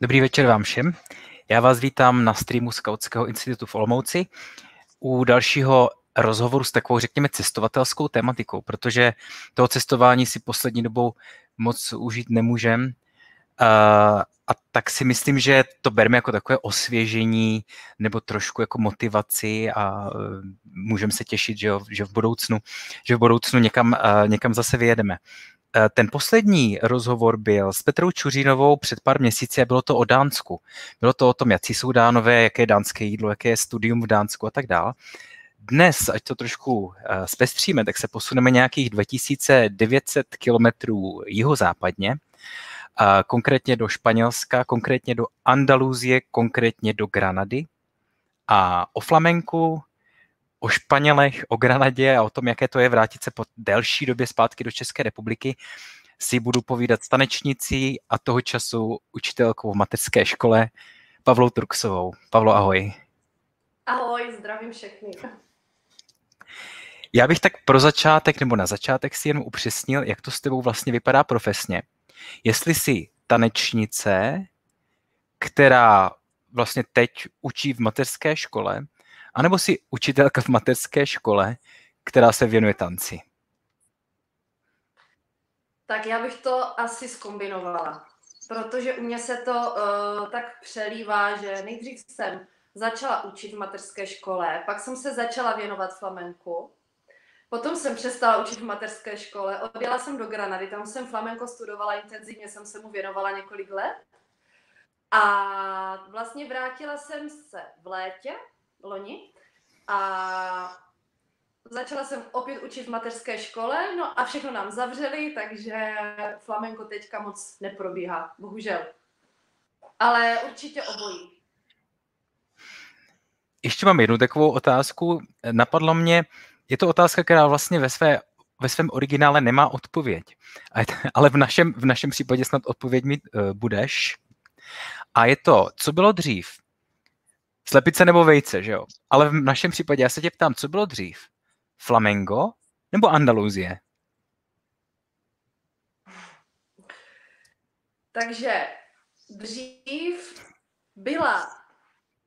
Dobrý večer vám všem. Já vás vítám na streamu Skautského institutu v Olomouci u dalšího rozhovoru s takovou, řekněme, cestovatelskou tematikou, protože toho cestování si poslední dobou moc užít nemůžem. A tak si myslím, že to bereme jako takové osvěžení nebo trošku jako motivaci a e, můžeme se těšit, že, že v budoucnu, že v budoucnu někam, někam zase vyjedeme. E, ten poslední rozhovor byl s Petrou Čuřínovou před pár měsíci a bylo to o Dánsku. Bylo to o tom, jaký jsou dánové, jaké je dánské jídlo, jaké je studium v Dánsku a tak dále. Dnes, ať to trošku e, zpestříme, tak se posuneme nějakých 2900 kilometrů jihozápadně konkrétně do Španělska, konkrétně do Andaluzie, konkrétně do Granady. A o flamenku, o Španělech, o Granadě a o tom, jaké to je vrátit se po delší době zpátky do České republiky, si budu povídat s tanečnicí a toho času učitelkou v mateřské škole Pavlou Turksovou. Pavlo, ahoj. Ahoj, zdravím všechny. Já bych tak pro začátek nebo na začátek si jenom upřesnil, jak to s tebou vlastně vypadá profesně jestli jsi tanečnice, která vlastně teď učí v mateřské škole, anebo si učitelka v mateřské škole, která se věnuje tanci? Tak já bych to asi skombinovala, protože u mě se to uh, tak přelívá, že nejdřív jsem začala učit v mateřské škole, pak jsem se začala věnovat flamenku, Potom jsem přestala učit v mateřské škole, odjela jsem do Granady, tam jsem flamenko studovala intenzivně, jsem se mu věnovala několik let. A vlastně vrátila jsem se v létě, loni, a začala jsem opět učit v mateřské škole, no a všechno nám zavřeli, takže flamenko teďka moc neprobíhá, bohužel. Ale určitě obojí. Ještě mám jednu takovou otázku. Napadlo mě, je to otázka, která vlastně ve, své, ve svém originále nemá odpověď. Ale v našem, v našem případě snad odpověď mít uh, budeš. A je to, co bylo dřív? Slepice nebo vejce, že jo? Ale v našem případě já se tě ptám, co bylo dřív? Flamengo nebo Andaluzie? Takže dřív byla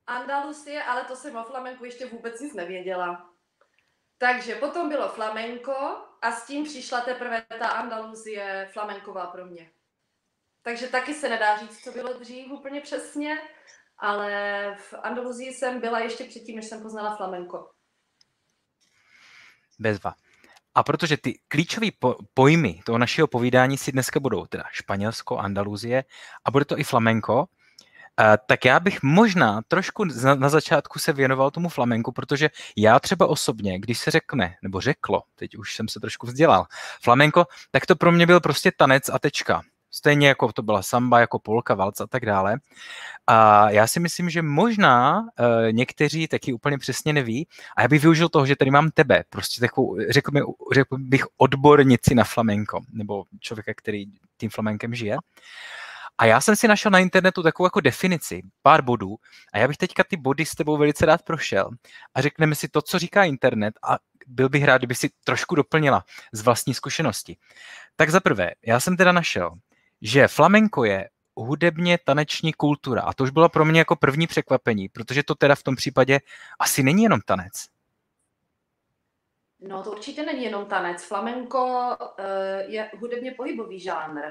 Andaluzie, ale to jsem o flamenku ještě vůbec nic nevěděla. Takže potom bylo flamenko a s tím přišla teprve ta Andaluzie flamenková pro mě. Takže taky se nedá říct, co bylo dřív úplně přesně, ale v Andaluzii jsem byla ještě předtím, než jsem poznala flamenko. Bezva. A protože ty klíčové po- pojmy toho našeho povídání si dneska budou teda Španělsko, Andaluzie a bude to i flamenko, tak já bych možná trošku na, na začátku se věnoval tomu flamenku, protože já třeba osobně, když se řekne, nebo řeklo, teď už jsem se trošku vzdělal, flamenko, tak to pro mě byl prostě tanec a tečka. Stejně jako to byla samba, jako polka, valc a tak dále. A já si myslím, že možná uh, někteří taky úplně přesně neví. A já bych využil toho, že tady mám tebe, prostě takovou, řekl, mi, řekl bych, odbornici na flamenko, nebo člověka, který tím flamenkem žije. A já jsem si našel na internetu takovou jako definici, pár bodů, a já bych teďka ty body s tebou velice rád prošel a řekneme si to, co říká internet a byl bych rád, kdyby si trošku doplnila z vlastní zkušenosti. Tak za prvé, já jsem teda našel, že flamenko je hudebně taneční kultura a to už bylo pro mě jako první překvapení, protože to teda v tom případě asi není jenom tanec. No to určitě není jenom tanec. Flamenko uh, je hudebně pohybový žánr.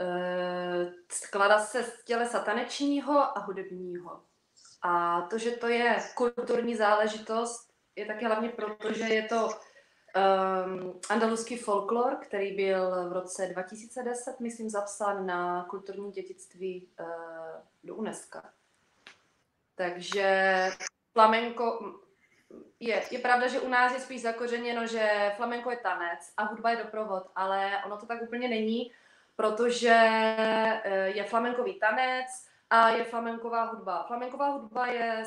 Eh, skládá se z tělesa tanečního a hudebního. A to, že to je kulturní záležitost, je také hlavně proto, že je to um, andaluský folklor, který byl v roce 2010, myslím, zapsán na kulturní dědictví uh, do UNESCO. Takže flamenko je, je pravda, že u nás je spíš zakořeněno, že flamenko je tanec a hudba je doprovod, ale ono to tak úplně není protože eh, je flamenkový tanec a je flamenková hudba. Flamenková hudba je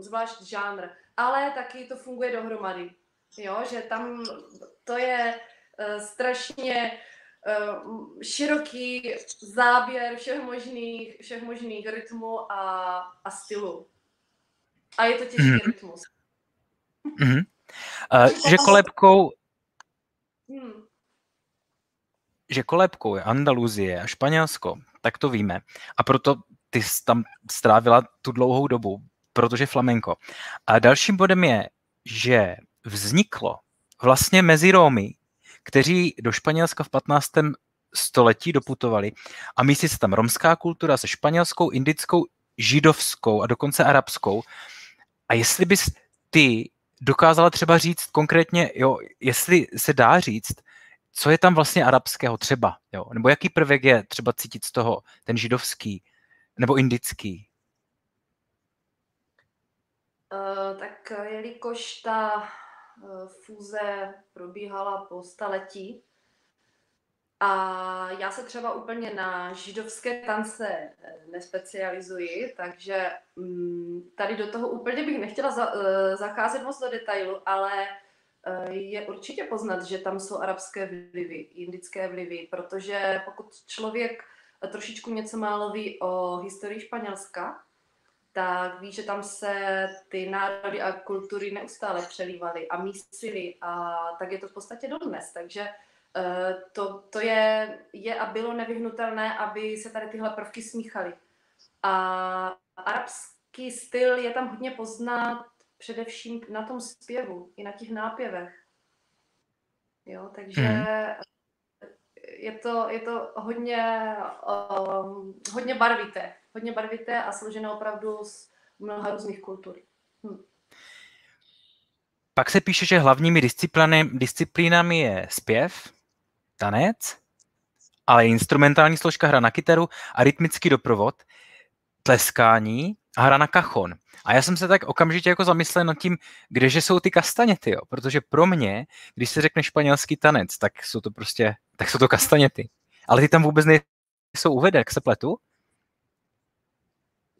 zvlášť žánr, ale taky to funguje dohromady. Jo, že tam to je uh, strašně uh, široký záběr všech možných, všech možných rytmů a, a stylu. A je to těžký mm-hmm. rytmus. Mm-hmm. Uh, že kolebkou... Hmm že kolébkou je Andaluzie a Španělsko, tak to víme. A proto ty jsi tam strávila tu dlouhou dobu, protože flamenko. A dalším bodem je, že vzniklo vlastně mezi Rómy, kteří do Španělska v 15. století doputovali a místí se tam romská kultura se španělskou, indickou, židovskou a dokonce arabskou. A jestli bys ty dokázala třeba říct konkrétně, jo, jestli se dá říct, co je tam vlastně arabského třeba, jo? nebo jaký prvek je třeba cítit z toho, ten židovský nebo indický? Uh, tak jelikož ta fúze probíhala po staletí, a já se třeba úplně na židovské tance eh, nespecializuji, takže mm, tady do toho úplně bych nechtěla uh, zacházet moc do detailu, ale je určitě poznat, že tam jsou arabské vlivy, indické vlivy, protože pokud člověk trošičku něco málo ví o historii Španělska, tak ví, že tam se ty národy a kultury neustále přelívaly a mísily a tak je to v podstatě dodnes. Takže Eh, to, to je, je a bylo nevyhnutelné, aby se tady tyhle prvky smíchaly. A arabský styl je tam hodně poznat především na tom zpěvu, i na těch nápěvech. Jo, takže mm. je, to, je to hodně, um, hodně barvité. Hodně barvité a složené opravdu z mnoha různých kultur. Hm. Pak se píše, že hlavními disciplínami je zpěv, tanec, ale instrumentální složka hra na kytaru a rytmický doprovod, tleskání a hra na kachon. A já jsem se tak okamžitě jako zamyslel nad tím, kdeže jsou ty kastaněty, jo? protože pro mě, když se řekne španělský tanec, tak jsou to prostě, tak jsou to kastaněty. Ale ty tam vůbec nejsou uvedeny, jak se pletu?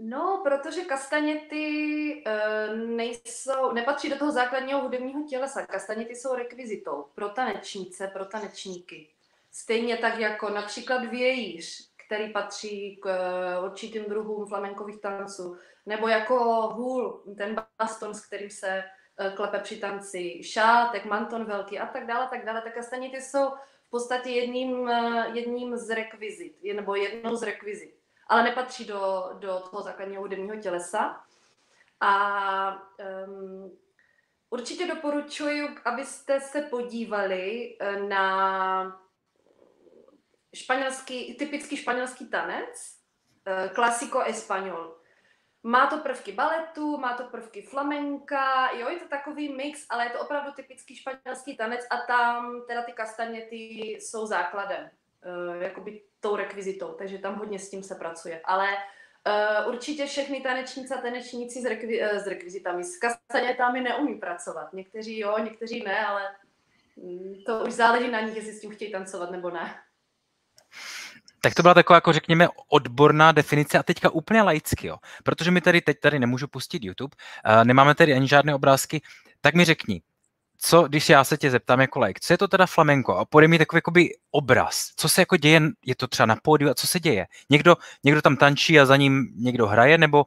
No, protože kastaněty uh, nejsou, nepatří do toho základního hudebního tělesa. Kastaněty jsou rekvizitou pro tanečnice, pro tanečníky. Stejně tak jako například vějíř, který patří k uh, určitým druhům flamenkových tanců, nebo jako hůl, ten baston, s kterým se uh, klepe při tanci, šátek, manton velký a tak dále, tak dále. Tak kastaněty jsou v podstatě jedním, jedním z rekvizit, nebo jednou z rekvizit ale nepatří do, do toho základního hudebního tělesa. A um, určitě doporučuji, abyste se podívali eh, na španělský, typický španělský tanec, klasiko eh, español. Má to prvky baletu, má to prvky flamenka, jo, je to takový mix, ale je to opravdu typický španělský tanec a tam teda ty kastaněty jsou základem. Uh, jakoby tou rekvizitou, takže tam hodně s tím se pracuje. Ale uh, určitě všechny tanečníci a tanečníci s, rekvi, uh, s rekvizitami, s kastanětami neumí pracovat. Někteří jo, někteří ne, ale um, to už záleží na nich, jestli s tím chtějí tancovat nebo ne. Tak to byla taková, jako řekněme, odborná definice a teďka úplně laicky, jo. Protože mi tady teď tady nemůžu pustit YouTube, uh, nemáme tady ani žádné obrázky, tak mi řekni, co, když já se tě zeptám jako like, co je to teda flamenko a podej mi takový jakoby obraz, co se jako děje, je to třeba na pódiu a co se děje? Někdo, někdo tam tančí a za ním někdo hraje, nebo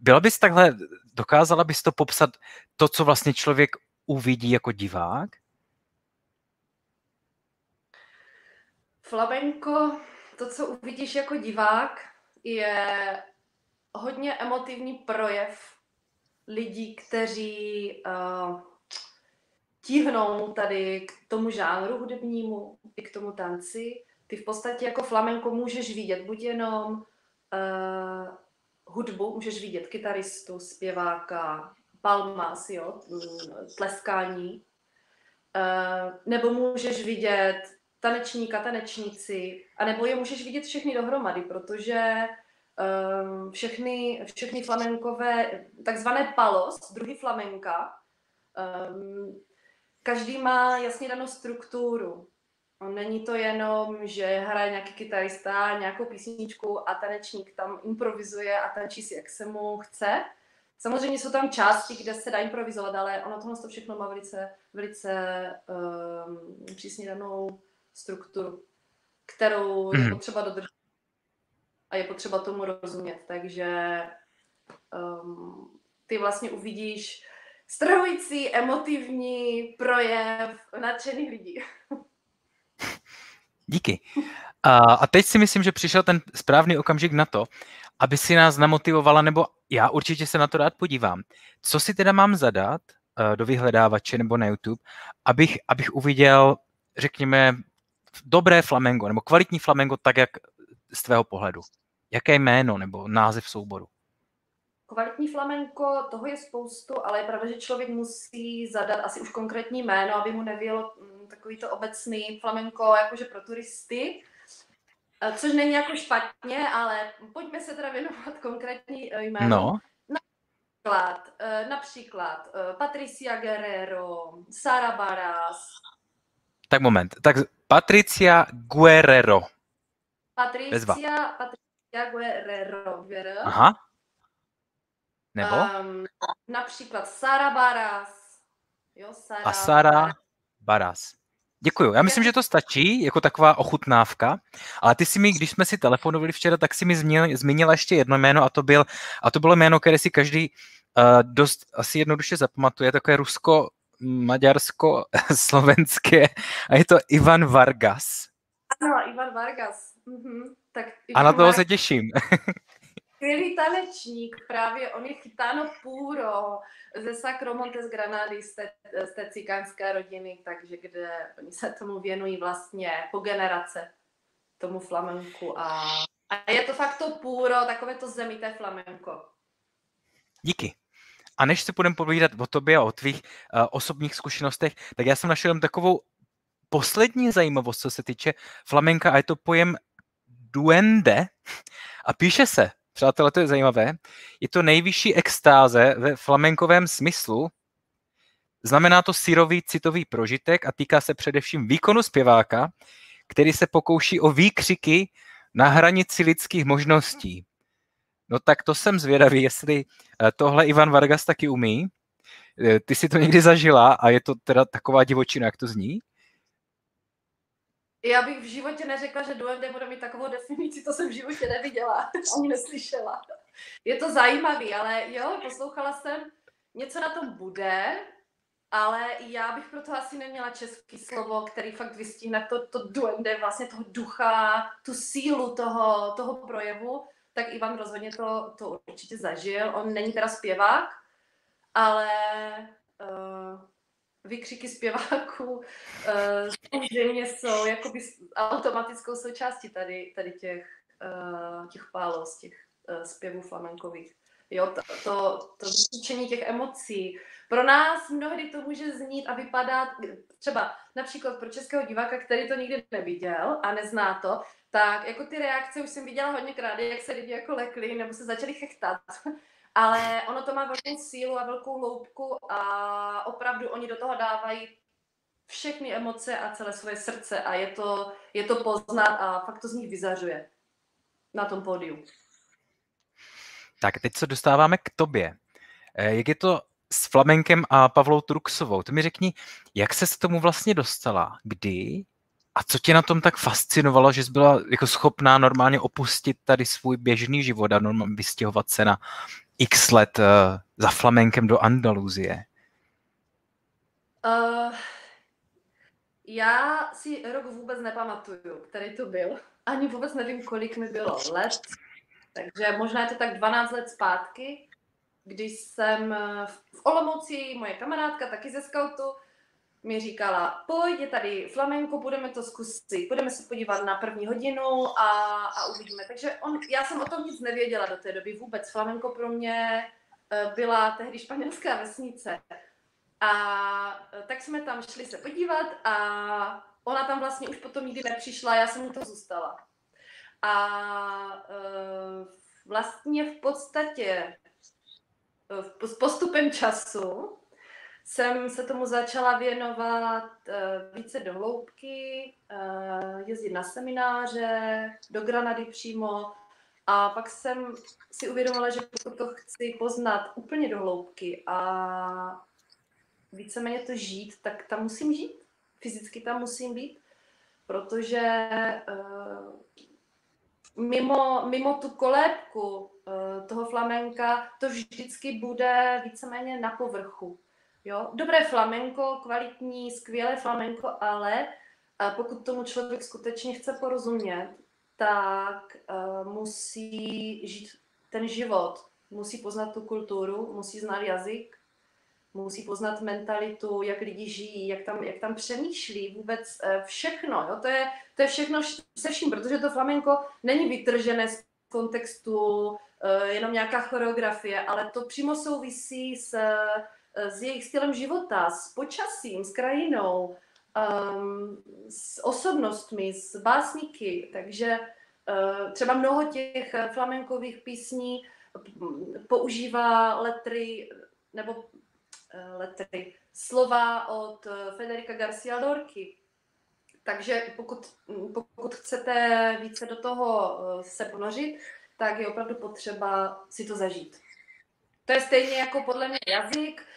byla bys takhle, dokázala bys to popsat, to, co vlastně člověk uvidí jako divák? Flamenko, to, co uvidíš jako divák, je hodně emotivní projev lidí, kteří uh, tíhnou tady k tomu žánru hudebnímu i k tomu tanci. Ty v podstatě jako flamenko můžeš vidět buď jenom uh, hudbu, můžeš vidět kytaristu, zpěváka, palmas, jo, tleskání, uh, nebo můžeš vidět tanečníka, tanečníci, anebo je můžeš vidět všechny dohromady, protože um, všechny, všechny flamenkové, takzvané palos, druhy flamenka, každý má jasně danou strukturu. Není to jenom, že hraje nějaký kytarista nějakou písničku a tanečník tam improvizuje a tančí si, jak se mu chce. Samozřejmě jsou tam části, kde se dá improvizovat, ale ono tohle to všechno má velice, velice um, přísně danou strukturu, kterou je mhm. potřeba dodržet a je potřeba tomu rozumět. Takže um, ty vlastně uvidíš strhující, emotivní projev nadšených lidí. Díky. A, a teď si myslím, že přišel ten správný okamžik na to, aby si nás namotivovala, nebo já určitě se na to rád podívám. Co si teda mám zadat uh, do vyhledávače nebo na YouTube, abych, abych uviděl, řekněme, dobré flamengo, nebo kvalitní flamengo, tak jak z tvého pohledu? Jaké jméno nebo název souboru? Kvalitní flamenko, toho je spoustu, ale je pravda, že člověk musí zadat asi už konkrétní jméno, aby mu nevělo mm, takový to obecný flamenko jakože pro turisty. Eh, což není jako špatně, ale pojďme se teda věnovat konkrétní eh, jméno. No. Například, eh, například Patricia Guerrero, Sara Baras. Tak moment, tak Patricia Guerrero. Patricia, Patricia Guerrero. Guerrero. Aha. Nebo? Um, například Sara Baras. Jo, Sara A Sara Baras. Děkuju. Já myslím, že to stačí jako taková ochutnávka, ale ty si mi, když jsme si telefonovali včera, tak si mi zmínil, zmínila ještě jedno jméno a to, byl, a to bylo jméno, které si každý uh, dost asi jednoduše zapamatuje, takové rusko maďarsko-slovenské a je to Ivan Vargas. Ano, Ivan Vargas. Mhm. Tak Ivan a na toho Vargas. se těším. skvělý tanečník, právě on je chytáno půro ze Sacromonte z Granady, z té, z té cikánské rodiny, takže kde oni se tomu věnují vlastně po generace, tomu flamenku a, a je to fakt to půro, takové to zemité flamenko. Díky. A než se budeme povídat o tobě a o tvých uh, osobních zkušenostech, tak já jsem našel jen takovou poslední zajímavost, co se týče flamenka, a je to pojem duende. A píše se Přátelé, to je zajímavé. Je to nejvyšší extáze ve flamenkovém smyslu. Znamená to syrový citový prožitek a týká se především výkonu zpěváka, který se pokouší o výkřiky na hranici lidských možností. No tak to jsem zvědavý, jestli eh, tohle Ivan Vargas taky umí. Eh, ty si to někdy zažila a je to teda taková divočina, jak to zní? Já bych v životě neřekla, že duende bude mít takovou definici, to jsem v životě neviděla, ani neslyšela. Je to zajímavý, ale jo, poslouchala jsem, něco na tom bude, ale já bych proto asi neměla český slovo, který fakt vystihne to, to duende, vlastně toho ducha, tu sílu toho, toho projevu, tak Ivan rozhodně to, to určitě zažil. On není teda zpěvák, ale uh, vykřiky zpěváků uh, samozřejmě jsou jakoby automatickou součástí tady, tady těch, uh, těch pálos, těch uh, zpěvů flamenkových. Jo, to, to, to vycvičení těch emocí. Pro nás mnohdy to může znít a vypadat, třeba například pro českého diváka, který to nikdy neviděl a nezná to, tak jako ty reakce už jsem viděla hodněkrát, jak se lidi jako lekli nebo se začali chechtat ale ono to má velkou sílu a velkou loupku a opravdu oni do toho dávají všechny emoce a celé svoje srdce a je to, je to poznat a fakt to z nich vyzařuje na tom pódiu. Tak teď se dostáváme k tobě. Eh, jak je to s Flamenkem a Pavlou Truxovou? To mi řekni, jak se s tomu vlastně dostala? Kdy? A co tě na tom tak fascinovalo, že jsi byla jako schopná normálně opustit tady svůj běžný život a normálně vystěhovat se na x let uh, za flamenkem do Andaluzie? Uh, já si rok vůbec nepamatuju, který to byl. Ani vůbec nevím, kolik mi bylo let. Takže možná je to tak 12 let zpátky, když jsem eh, v Olomouci, moje kamarádka taky ze scoutu, mi říkala, pojď, je tady flamenko, budeme to zkusit, budeme se podívat na první hodinu a, a uvidíme. Takže on, já jsem o tom nic nevěděla do té doby vůbec. Flamenko pro mě eh, byla tehdy španělská vesnice. A eh, tak jsme tam šli se podívat a ona tam vlastně už potom nikdy nepřišla, já jsem mu to zůstala. A eh, vlastně v podstatě s postupem času jsem se tomu začala věnovat uh, více do hloubky, uh, jezdit na semináře, do Granady přímo. A pak jsem si uvědomila, že pokud to chci poznat úplně do hloubky a víceméně to žít, tak tam musím žít. Fyzicky tam musím být, protože uh, mimo, mimo tu kolébku toho flamenka to vždycky bude víceméně na povrchu. Jo? Dobré flamenko, kvalitní, skvělé flamenko, ale pokud tomu člověk skutečně chce porozumět, tak uh, musí žít ten život, musí poznat tu kulturu, musí znát jazyk, musí poznat mentalitu, jak lidi žijí, jak tam, jak tam přemýšlí, vůbec uh, všechno. Jo? To, je, to je všechno se vším, protože to flamenko není vytržené z kontextu uh, jenom nějaká choreografie, ale to přímo souvisí s, s jejich stylem života, s počasím, s krajinou, um, s osobnostmi, s básníky, takže uh, třeba mnoho těch flamenkových písní používá letry nebo uh, letry, slova od Federica Garcia Lorky. Takže pokud, pokud chcete více do toho se ponořit, tak je opravdu potřeba si to zažít. To je stejně jako podle mě jazyk, Eh,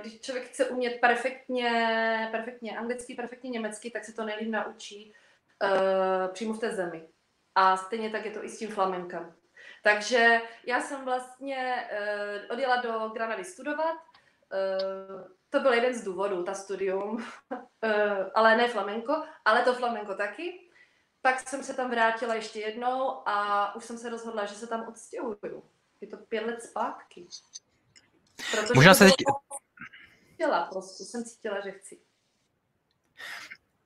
když člověk chce umět perfektně, perfektně anglicky, perfektně německy, tak se to nejlíp naučí uh, přímo v té zemi. A stejně tak je to i s tím flamenkem. Takže já jsem vlastně uh, odjela do Granady studovat. Uh, to byl jeden z důvodů, ta studium, uh, ale ne flamenko, ale to flamenko taky. Pak jsem se tam vrátila ještě jednou a už jsem se rozhodla, že se tam odstěhuju. Je to pět let zpátky. Protože Možná se teď... Chtěla prostě, jsem cítila, že chci.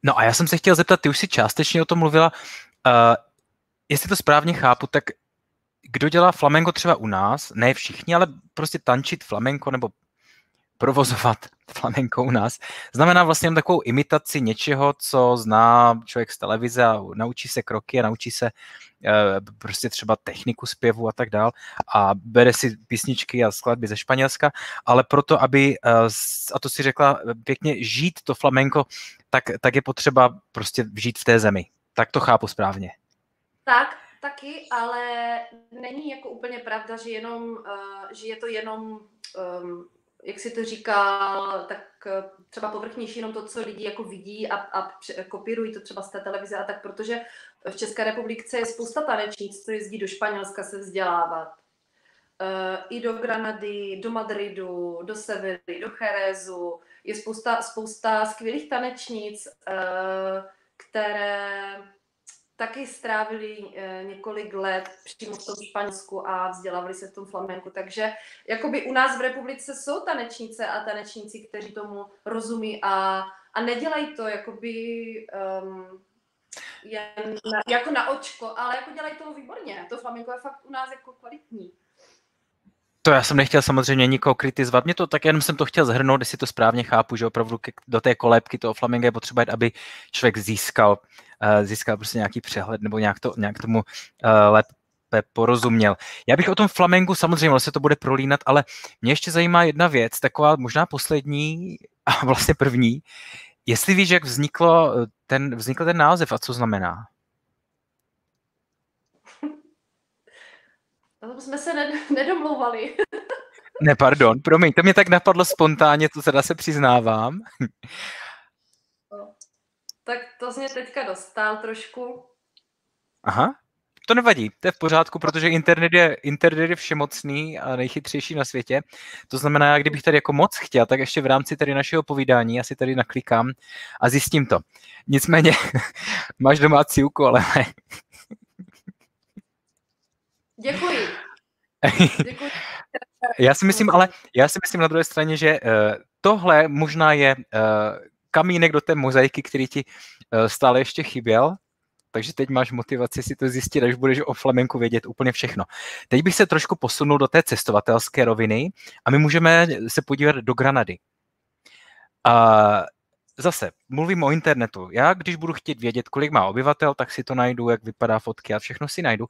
No a já jsem se chtěl zeptat, ty už si částečně o tom mluvila, uh, jestli to správně chápu, tak kdo dělá flamenko třeba u nás, ne všichni, ale prostě tančit flamenko nebo provozovat flamenko u nás, znamená vlastně jen takovou imitaci něčeho, co zná člověk z televize a naučí se kroky a naučí se uh, prostě třeba techniku zpěvu a tak dál a bere si písničky a skladby ze Španělska, ale proto, aby, uh, a to si řekla pěkně, žít to flamenko, tak, tak je potřeba prostě žít v té zemi. Tak to chápu správně. Tak, taky, ale není jako úplně pravda, že, jenom, že je to jenom um, jak si to říkal, tak eh, třeba povrchnější jenom to, co lidi jako vidí a, a kopírují to třeba z té televize a tak, protože v České republice je spousta tanečníc, co jezdí do Španělska se vzdělávat. Uh, I do Granady, do Madridu, do Sevilly, do Cherezu. Je spousta, spousta skvělých tanečnic, uh, které taky strávili eh, několik let přímo v tom Španělsku a vzdělávali se v tom flamenku. Takže jakoby u nás v republice jsou tanečnice a tanečníci, kteří tomu rozumí a, a nedělají to jakoby um, jen na, jako na očko, ale jako dělají to výborně. To flamenko je fakt u nás jako kvalitní. To já jsem nechtěl samozřejmě nikoho kritizovat, mě to tak jenom jsem to chtěl zhrnout, jestli to správně chápu, že opravdu do té kolébky toho flaminga je potřeba, aby člověk získal, uh, získal prostě nějaký přehled nebo nějak, to, nějak tomu uh, lépe porozuměl. Já bych o tom flamengu samozřejmě vlastně to bude prolínat, ale mě ještě zajímá jedna věc, taková možná poslední a vlastně první. Jestli víš, jak vzniklo eh, ten, vznikl ten název a co znamená? No, jsme se nedomlouvali. ne, pardon, promiň, to mě tak napadlo spontánně, to teda se přiznávám. No, tak to z mě teďka dostal trošku. Aha, to nevadí, to je v pořádku, protože internet je, internet je všemocný a nejchytřejší na světě. To znamená, já kdybych tady jako moc chtěl, tak ještě v rámci tady našeho povídání asi tady naklikám a zjistím to. Nicméně, máš domácí úkol, ale Děkuji. Děkuji. já si myslím, ale já si myslím na druhé straně, že uh, tohle možná je uh, kamínek do té mozaiky, který ti uh, stále ještě chyběl, takže teď máš motivaci si to zjistit, až budeš o flamenku vědět úplně všechno. Teď bych se trošku posunul do té cestovatelské roviny a my můžeme se podívat do Granady. Uh, zase, mluvím o internetu. Já, když budu chtít vědět, kolik má obyvatel, tak si to najdu, jak vypadá fotky a všechno si najdu.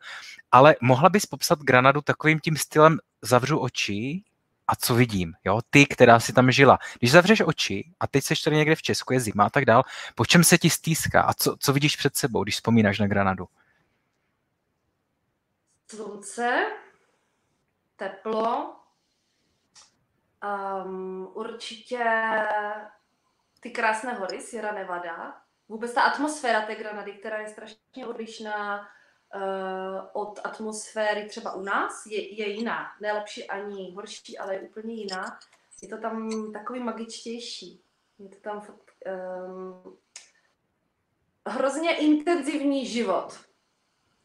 Ale mohla bys popsat Granadu takovým tím stylem zavřu oči a co vidím, jo? Ty, která si tam žila. Když zavřeš oči a teď seš tady někde v Česku, je zima a tak dál, po čem se ti stýská a co, co vidíš před sebou, když vzpomínáš na Granadu? Slunce, teplo, um, určitě ty krásné hory, Sierra Nevada, vůbec ta atmosféra té Granady, která je strašně odlišná uh, od atmosféry třeba u nás, je, je jiná. Nejlepší ani horší, ale je úplně jiná. Je to tam takový magičtější. Je to tam um, hrozně intenzivní život.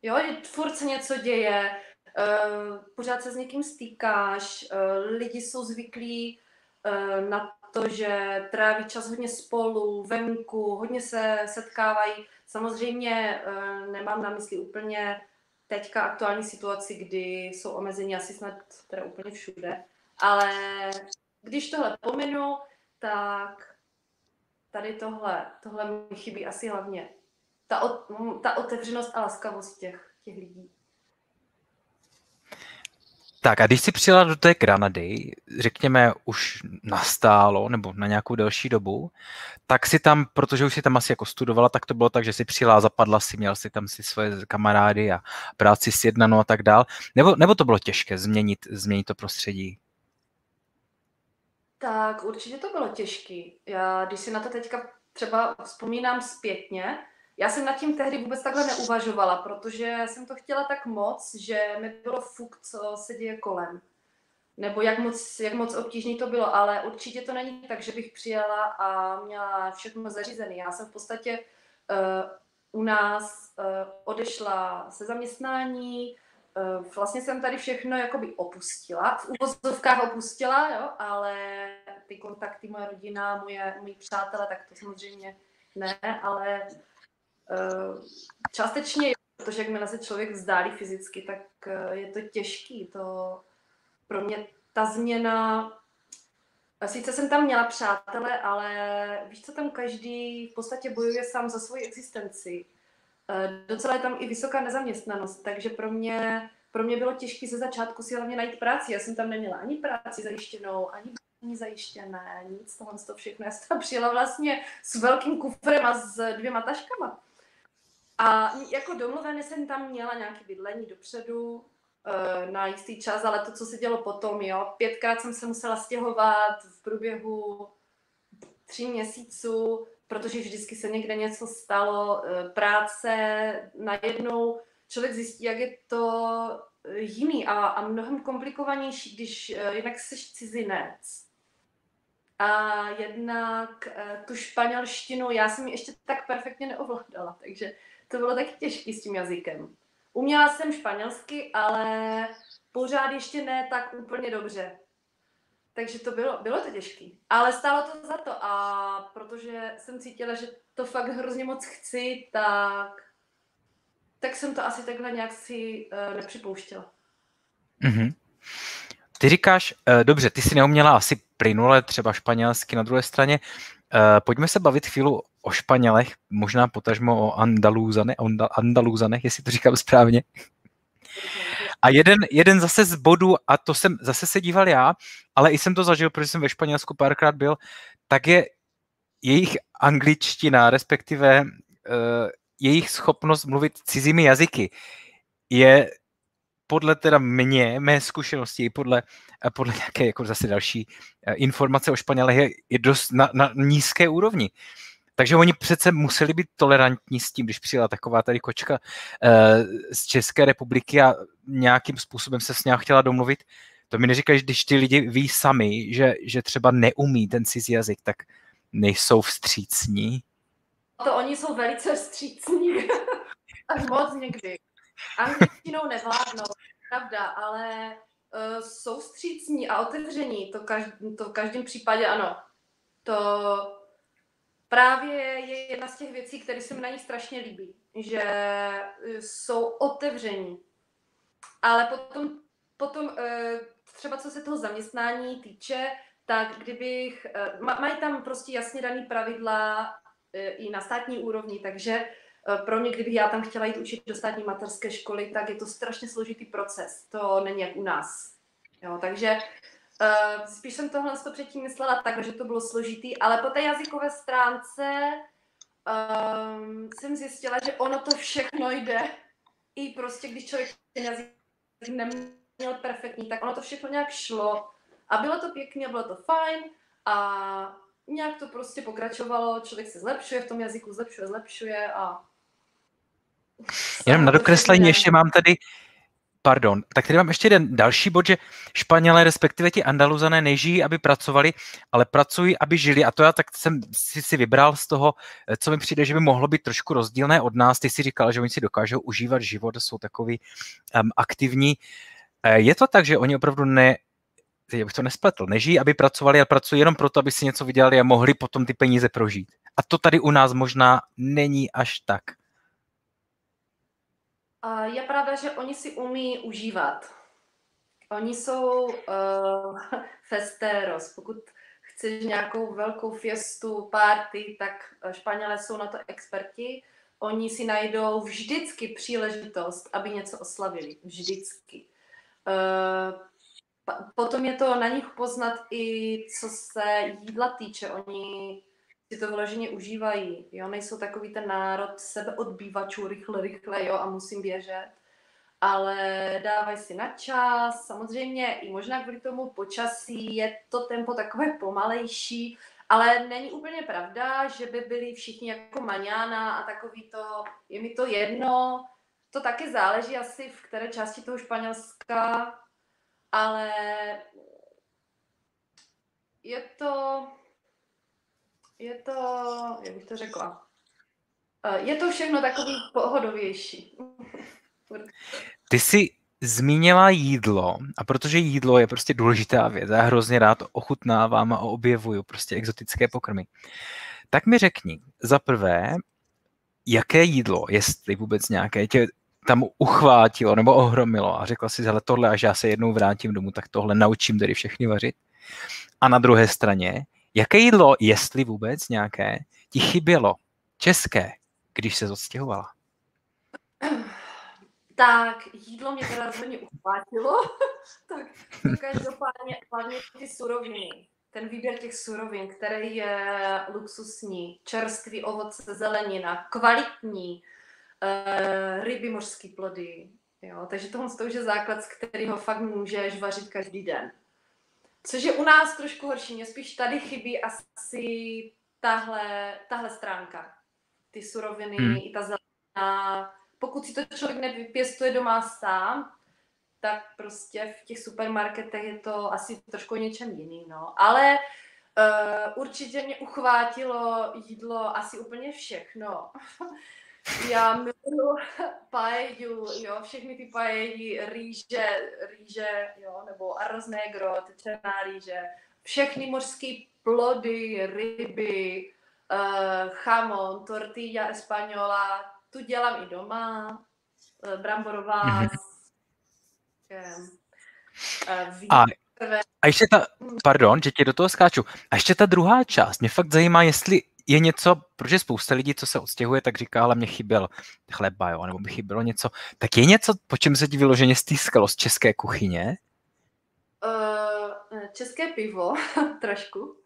Jo, furt se něco děje, uh, pořád se s někým stýkáš, uh, lidi jsou zvyklí uh, na že tráví čas hodně spolu, venku, hodně se setkávají. Samozřejmě uh, nemám na mysli úplně teďka aktuální situaci, kdy jsou omezení asi snad teda úplně všude, ale když tohle pominu, tak tady tohle, tohle mi chybí asi hlavně. Ta, ta otevřenost a laskavost těch, těch lidí. Tak a když jsi přijela do té Granady, řekněme už nastálo nebo na nějakou delší dobu, tak si tam, protože už si tam asi jako studovala, tak to bylo tak, že si přijela, zapadla si, měl si tam si svoje kamarády a práci sjednanou a tak dál. Nebo, nebo to bylo těžké změnit, změnit to prostředí? Tak určitě to bylo těžké. Já, když si na to teďka třeba vzpomínám zpětně, já jsem nad tím tehdy vůbec takhle neuvažovala, protože jsem to chtěla tak moc, že mi bylo fuk, co se děje kolem. Nebo jak moc, jak moc obtížný to bylo, ale určitě to není tak, že bych přijela a měla všechno zařízené. Já jsem v podstatě uh, u nás uh, odešla se zaměstnání, uh, vlastně jsem tady všechno jakoby opustila, v úvozovkách opustila, jo, ale ty kontakty, moje rodina, moje, moji přátelé, tak to samozřejmě ne, ale částečně, protože jakmile se člověk vzdálí fyzicky, tak eh, je to těžký. To pro mě ta změna eh, Sice jsem tam měla přátele, ale víš co, tam každý v podstatě bojuje sám za svoji existenci. Docela je tam i vysoká nezaměstnanost, takže pro mě, pro mě bylo těžké ze začátku si hlavně najít práci. Já jsem tam neměla ani práci zajištěnou, ani ani zajištěné, nic tohle to všechno. Já jsem tam přijela vlastně s velkým kufrem a s dvěma taškama. A jako domluvené jsem tam měla nějaké bydlení dopředu eh, na jistý čas, ale to, co se dělo potom, jo, pětkrát jsem se musela stěhovat v průběhu tří měsíců, protože vždycky se někde něco stalo, eh, práce, najednou člověk zjistí, jak je to jiný a, a mnohem komplikovanější, když jinak jsi cizinec. A jednak tu španělštinu, já jsem ji ještě tak perfektně neovládala, takže to bylo taky těžké s tím jazykem. Uměla jsem španělsky, ale pořád ještě ne tak úplně dobře. Takže to bylo, bylo to těžké. Ale stálo to za to a protože jsem cítila, že to fakt hrozně moc chci, tak, tak jsem to asi takhle nějak si uh, nepřipouštěla. Mm-hmm. Ty říkáš, uh, dobře, ty si neuměla asi plynule třeba španělsky na druhé straně. Uh, pojďme se bavit chvíli o Španělech, možná potažmo o Andalúzane, Andalúzanech, jestli to říkám správně. A jeden, jeden zase z bodů, a to jsem zase se díval já, ale i jsem to zažil, protože jsem ve Španělsku párkrát byl, tak je jejich angličtina, respektive uh, jejich schopnost mluvit cizími jazyky je podle teda mě, mé zkušenosti, podle, eh, podle nějaké jako zase další eh, informace o Španělech je, je dost na, na nízké úrovni. Takže oni přece museli být tolerantní s tím, když přijela taková tady kočka uh, z České republiky a nějakým způsobem se s ní chtěla domluvit. To mi neříkají, když ty lidi ví sami, že, že třeba neumí ten cizí jazyk, tak nejsou vstřícní. To oni jsou velice vstřícní. Až moc někdy. Angličtinou nezvládnou, pravda, ale uh, jsou vstřícní a otevření. To, každ- to v každém případě ano. To právě je jedna z těch věcí, které se mi na ní strašně líbí, že eh, jsou otevření. Ale potom, potom eh, třeba co se toho zaměstnání týče, tak kdybych, eh, mají tam prostě jasně daný pravidla i na státní úrovni, takže pro mě, kdybych já tam chtěla jít učit do státní materské školy, tak je to strašně složitý proces. To není jak u nás. Jo, takže Uh, spíš jsem tohle to předtím myslela tak, že to bylo složitý, ale po té jazykové stránce um, jsem zjistila, že ono to všechno jde. I prostě, když člověk ten jazyk neměl perfektní, tak ono to všechno nějak šlo. A bylo to pěkně, bylo to fajn a nějak to prostě pokračovalo, člověk se zlepšuje v tom jazyku, zlepšuje, zlepšuje a... Jenom na dokreslení ještě mám tady pardon, tak tady mám ještě jeden další bod, že Španělé, respektive ti Andaluzané, nežijí, aby pracovali, ale pracují, aby žili. A to já tak jsem si, si vybral z toho, eh, co mi přijde, že by mohlo být trošku rozdílné od nás. Ty si říkal, že oni si dokážou užívat život, jsou takový um, aktivní. Eh, je to tak, že oni opravdu ne, já bych to nespletl, nežijí, aby pracovali, ale pracují jenom proto, aby si něco vydělali a mohli potom ty peníze prožít. A to tady u nás možná není až tak. Je pravda, že oni si umí užívat. Oni jsou uh, festeros. Pokud chceš nějakou velkou fiestu, party, tak Španělé jsou na to experti. Oni si najdou vždycky příležitost, aby něco oslavili. Vždycky. Uh, potom je to na nich poznat i co se jídla týče. Oni si to vyloženě užívají. Jo? Nejsou takový ten národ sebeodbývačů, rychle, rychle, jo, a musím běžet. Ale dávají si na čas, samozřejmě i možná kvůli tomu počasí je to tempo takové pomalejší, ale není úplně pravda, že by byli všichni jako maňána a takový to, je mi to jedno, to taky záleží asi v které části toho Španělska, ale je to, je to, jak bych to řekla, eh, je to všechno takový pohodovější. Ty jsi zmínila jídlo a protože jídlo je prostě důležitá věc, já hrozně rád ochutnávám a objevuju prostě exotické pokrmy, tak mi řekni, za prvé, jaké jídlo, jestli vůbec nějaké tě tam uchvátilo nebo ohromilo a řekla si, hele tohle, až já se jednou vrátím domů, tak tohle naučím tady všechny vařit. A na druhé straně, Jaké jídlo, jestli vůbec nějaké, ti chybělo české, když se odstěhovala? Tak, jídlo mě teda rozhodně uchvátilo. tak každopádně hlavně ty suroviny. Ten výběr těch surovin, který je luxusní, čerstvý ovoce, zelenina, kvalitní, uh, ryby, mořské plody. Jo? Takže tohle to už je základ, z kterého fakt můžeš vařit každý den. Což je u nás trošku horší. Mně spíš tady chybí asi tahle, tahle stránka. Ty suroviny, hmm. i ta zelená. Pokud si to člověk nevypěstuje doma sám, tak prostě v těch supermarketech je to asi trošku něčem jiným. No. Ale uh, určitě mě uchvátilo jídlo asi úplně všechno. Já miluju paeju, jo, všechny ty paeji, rýže, rýže, jo, nebo arroz negro, černá rýže, všechny mořské plody, ryby, uh, chamon, tortilla española, tu dělám i doma, uh, bramborová mm-hmm. uh, a, a ještě ta, pardon, že tě do toho skáču, a ještě ta druhá část, mě fakt zajímá, jestli je něco, protože spousta lidí, co se odstěhuje, tak říká, ale mě chyběl chleba, jo, nebo by chybělo něco. Tak je něco, po čem se ti vyloženě stýskalo z české kuchyně? Uh, české pivo, trošku.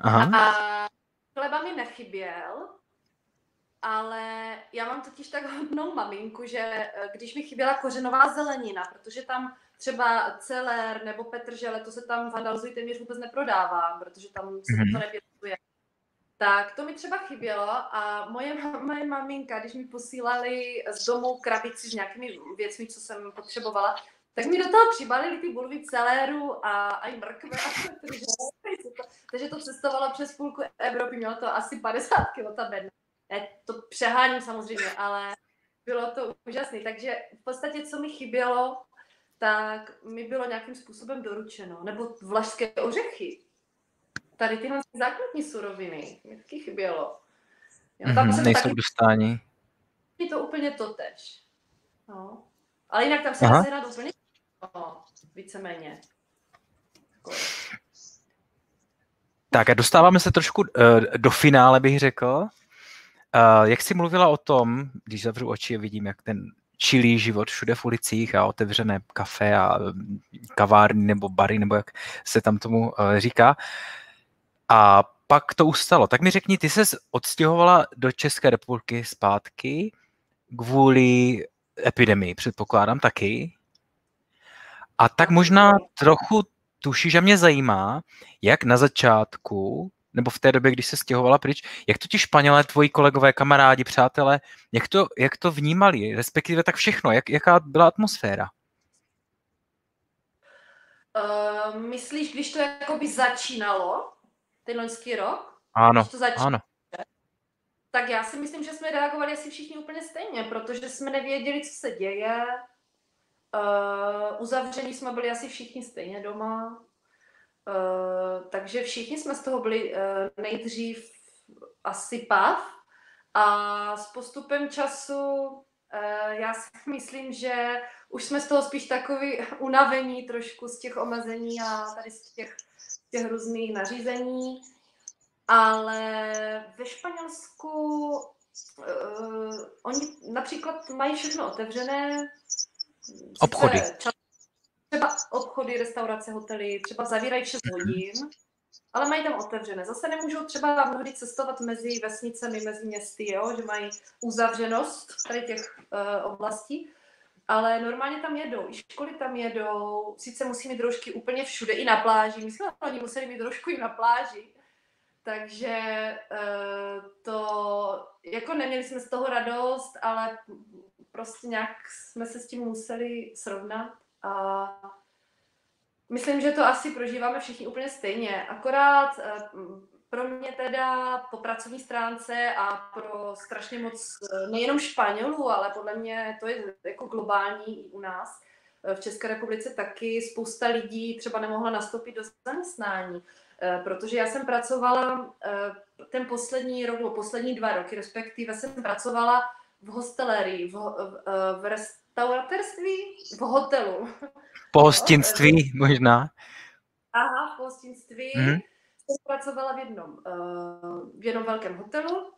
Aha. A chleba mi nechyběl, ale já mám totiž tak hodnou maminku, že eh, když mi chyběla kořenová zelenina, protože tam třeba celer nebo petržele, to se tam v Andalzuji téměř vůbec neprodává, protože tam se mm-hmm. to nepěstuje tak to mi třeba chybělo a moje, moje maminka, když mi posílali z domu krabici s nějakými věcmi, co jsem potřebovala, tak mi do toho přibalili ty bulvy celéru a, i mrkve. takže, takže to cestovalo přes půlku Evropy, mělo to asi 50 kg ta bedna. To přeháním samozřejmě, ale bylo to úžasné. Takže v podstatě, co mi chybělo, tak mi bylo nějakým způsobem doručeno. Nebo vlašské ořechy tady tyhle základní suroviny mi taky chybělo. Jo, tam mm-hmm, nejsou taky... dostání. Je to úplně totež. No. Ale jinak tam se dá sehnat úplně no, víceméně. Tak a dostáváme se trošku uh, do finále, bych řekl. Uh, jak jsi mluvila o tom, když zavřu oči a vidím, jak ten čilý život všude v ulicích a otevřené kafe a kavárny nebo bary, nebo jak se tam tomu uh, říká, a pak to ustalo. Tak mi řekni, ty se odstěhovala do České republiky zpátky kvůli epidemii, předpokládám taky. A tak možná trochu tušíš, že mě zajímá, jak na začátku, nebo v té době, když se stěhovala pryč, jak to ti Španělé, tvoji kolegové, kamarádi, přátelé, jak to, jak to vnímali, respektive tak všechno, jak, jaká byla atmosféra? Uh, myslíš, když to jakoby začínalo, ten loňský rok? Ano, to začínalo, ano. Tak já si myslím, že jsme reagovali asi všichni úplně stejně, protože jsme nevěděli, co se děje. Uh, uzavření jsme byli asi všichni stejně doma. Uh, takže všichni jsme z toho byli uh, nejdřív asi pav. A s postupem času uh, já si myslím, že už jsme z toho spíš takový unavení trošku z těch omezení a tady z těch, těch různých nařízení. Ale ve Španělsku uh, oni například mají všechno otevřené. Obchody. Třeba obchody, restaurace, hotely, třeba zavírají 6 mhm. hodin, ale mají tam otevřené. Zase nemůžou třeba mnohdy cestovat mezi vesnicemi, mezi městy, jo? že mají uzavřenost tady těch uh, oblastí, ale normálně tam jedou, i školy tam jedou, sice musí mít roušky úplně všude, i na pláži, myslím, že oni museli mít trošku i na pláži, takže uh, to, jako neměli jsme z toho radost, ale prostě nějak jsme se s tím museli srovnat a myslím, že to asi prožíváme všichni úplně stejně. Akorát uh, pro mě teda po pracovní stránce a pro strašně moc nejenom Španělů, ale podle mě to je jako globální i u nás, v České republice taky spousta lidí třeba nemohla nastoupit do zaměstnání. Eh, protože já jsem pracovala eh, ten poslední rok, nebo poslední dva roky respektive, jsem pracovala v hostelérii, v, v, v restauratérství, v hotelu. Po hostinství možná? Aha, v hostinství. Mm-hmm. Jsem pracovala v jednom, eh, v jednom velkém hotelu.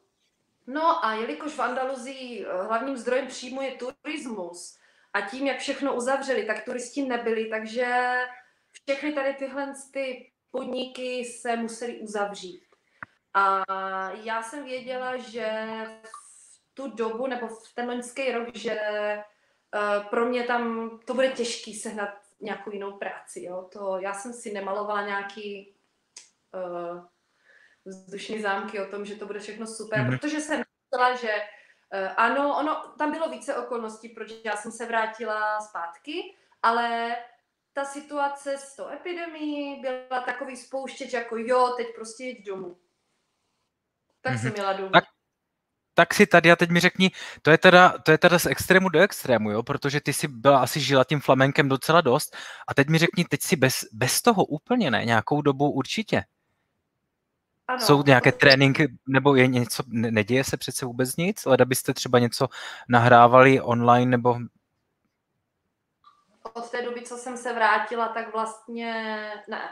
No a jelikož v Andaluzii hlavním zdrojem příjmu je turismus a tím, jak všechno uzavřeli, tak turisti nebyli, takže všechny tady tyhle ty podniky se museli uzavřít. A já jsem věděla, že tu dobu, nebo v ten loňský rok, že uh, pro mě tam to bude těžký sehnat nějakou jinou práci. Jo? To, já jsem si nemalovala nějaký uh, vzdušní zámky o tom, že to bude všechno super, mm-hmm. protože jsem myslela, že uh, ano, ono, tam bylo více okolností, proč já jsem se vrátila zpátky, ale ta situace s tou epidemií byla takový spouštěč, jako jo, teď prostě jít domů. Tak mm-hmm. jsem jela domů. Tak, tak si tady a teď mi řekni, to je, teda, to je teda z extrému do extrému, jo? protože ty si byla asi žila tím flamenkem docela dost a teď mi řekni, teď si bez, bez toho úplně ne, nějakou dobu určitě. Ano. Jsou nějaké tréninky, nebo je něco, neděje se přece vůbec nic, ale abyste třeba něco nahrávali online, nebo od té doby, co jsem se vrátila, tak vlastně ne.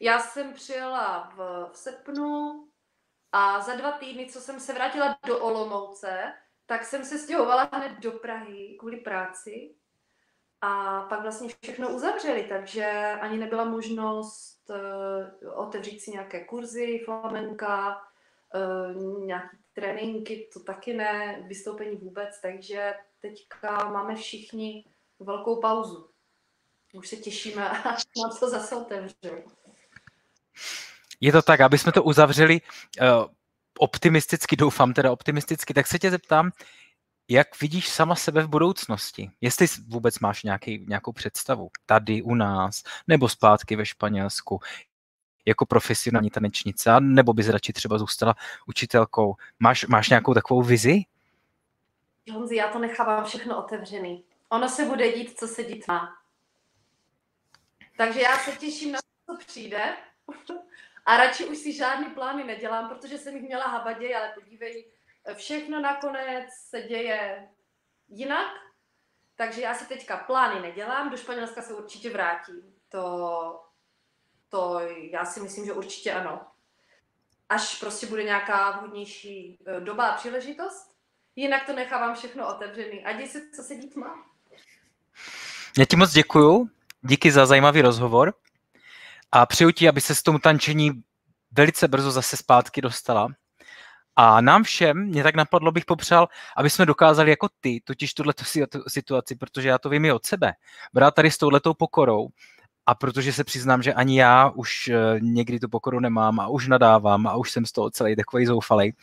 Já jsem přijela v, v srpnu a za dva týdny, co jsem se vrátila do Olomouce, tak jsem se stěhovala hned do Prahy kvůli práci. A pak vlastně všechno uzavřeli, takže ani nebyla možnost uh, otevřít si nějaké kurzy, flamenka, uh, nějaké tréninky, to taky ne, vystoupení vůbec, takže teďka máme všichni velkou pauzu. Už se těšíme, na to zase otevřu. Je to tak, aby jsme to uzavřeli uh, optimisticky, doufám teda optimisticky, tak se tě zeptám, jak vidíš sama sebe v budoucnosti? Jestli vůbec máš nějaký, nějakou představu tady u nás, nebo zpátky ve Španělsku, jako profesionální tanečnice, nebo bys radši třeba zůstala učitelkou. Máš, máš nějakou takovou vizi? Honzi, já to nechávám všechno otevřený. Ono se bude dít, co se dít má. Takže já se těším na to, co přijde. A radši už si žádný plány nedělám, protože jsem jich měla habadě, ale podívej, všechno nakonec se děje jinak. Takže já si teďka plány nedělám, do Španělska se určitě vrátím. To, to já si myslím, že určitě ano. Až prostě bude nějaká vhodnější eh, doba a příležitost. Jinak to nechávám všechno otevřený. A děj se, co se dít má. Já ti moc děkuju, díky za zajímavý rozhovor a přeju ti, aby se s tomu tančení velice brzo zase zpátky dostala. A nám všem, mě tak napadlo, bych popřál, aby jsme dokázali jako ty, totiž tuhle situaci, protože já to vím i od sebe, brát tady s touhletou pokorou a protože se přiznám, že ani já už eh, někdy tu pokoru nemám a už nadávám a už jsem z toho celý takový zoufalý,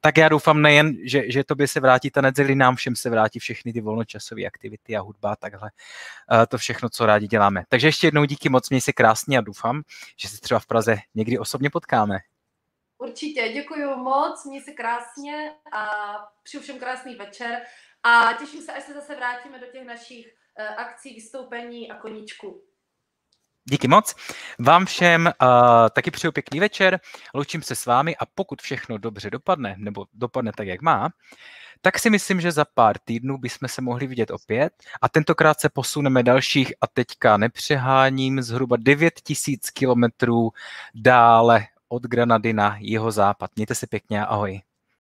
tak já doufám nejen, že, že to by se vrátí ta ale nám všem se vrátí všechny ty volnočasové aktivity a hudba a takhle. Eh, to všechno, co rádi děláme. Takže ještě jednou díky moc, měj se krásně a doufám, že se třeba v Praze někdy osobně potkáme. Určitě, děkuji moc, měj se krásně a přeju všem krásný večer a těším se, až se zase vrátíme do těch našich uh, akcí, vystoupení a koníčku. Díky moc. Vám všem uh, taky přeju pěkný večer, loučím se s vámi a pokud všechno dobře dopadne, nebo dopadne tak, jak má, tak si myslím, že za pár týdnů bychom se mohli vidět opět a tentokrát se posuneme dalších a teďka nepřeháním zhruba 9000 kilometrů dále od Granady na jeho západ. Mějte se pěkně a ahoj.